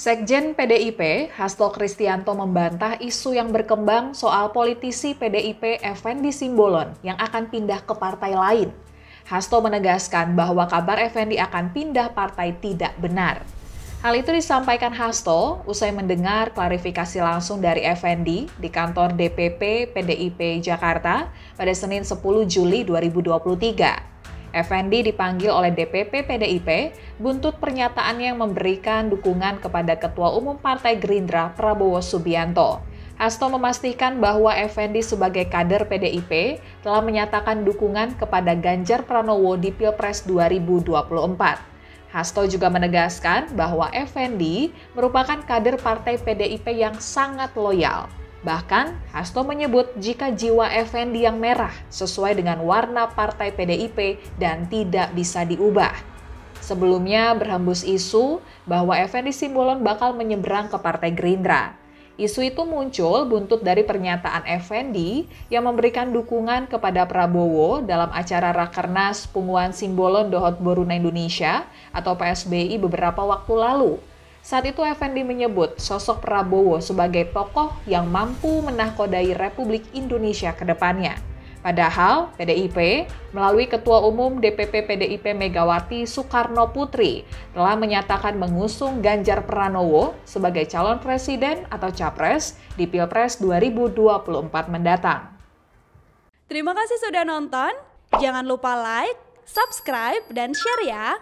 Sekjen PDIP, Hasto Kristianto membantah isu yang berkembang soal politisi PDIP Effendi Simbolon yang akan pindah ke partai lain. Hasto menegaskan bahwa kabar Effendi akan pindah partai tidak benar. Hal itu disampaikan Hasto usai mendengar klarifikasi langsung dari Effendi di kantor DPP PDIP Jakarta pada Senin 10 Juli 2023. Effendi dipanggil oleh DPP PDIP buntut pernyataannya yang memberikan dukungan kepada Ketua Umum Partai Gerindra Prabowo Subianto. Hasto memastikan bahwa Effendi sebagai kader PDIP telah menyatakan dukungan kepada Ganjar Pranowo di Pilpres 2024. Hasto juga menegaskan bahwa Effendi merupakan kader partai PDIP yang sangat loyal Bahkan, Hasto menyebut jika jiwa Effendi yang merah sesuai dengan warna partai PDIP dan tidak bisa diubah. Sebelumnya berhembus isu bahwa Effendi Simbolon bakal menyeberang ke Partai Gerindra. Isu itu muncul buntut dari pernyataan Effendi yang memberikan dukungan kepada Prabowo dalam acara Rakernas Punguan Simbolon Dohot Boruna Indonesia atau PSBI beberapa waktu lalu. Saat itu Effendi menyebut sosok Prabowo sebagai tokoh yang mampu menakodai Republik Indonesia ke depannya. Padahal PDIP melalui Ketua Umum DPP PDIP Megawati Soekarno Putri telah menyatakan mengusung Ganjar Pranowo sebagai calon presiden atau capres di Pilpres 2024 mendatang. Terima kasih sudah nonton. Jangan lupa like, subscribe, dan share ya.